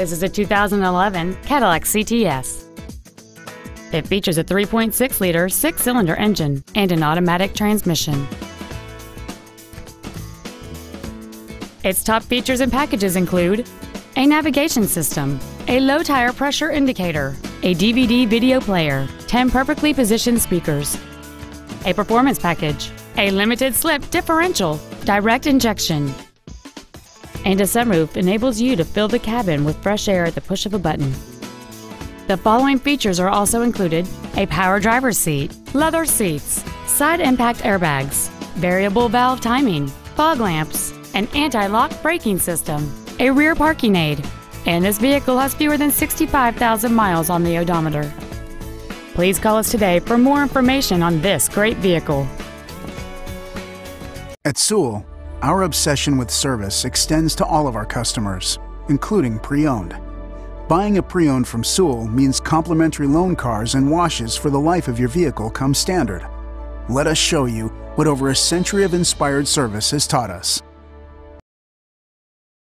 This is a 2011 Cadillac CTS. It features a 3.6-liter six-cylinder engine and an automatic transmission. Its top features and packages include a navigation system, a low tire pressure indicator, a DVD video player, 10 perfectly positioned speakers, a performance package, a limited slip differential, direct injection, and a sunroof enables you to fill the cabin with fresh air at the push of a button. The following features are also included a power driver's seat, leather seats, side impact airbags, variable valve timing, fog lamps, an anti-lock braking system, a rear parking aid, and this vehicle has fewer than 65,000 miles on the odometer. Please call us today for more information on this great vehicle. At Sewell, our obsession with service extends to all of our customers, including pre-owned. Buying a pre-owned from Sewell means complimentary loan cars and washes for the life of your vehicle come standard. Let us show you what over a century of inspired service has taught us.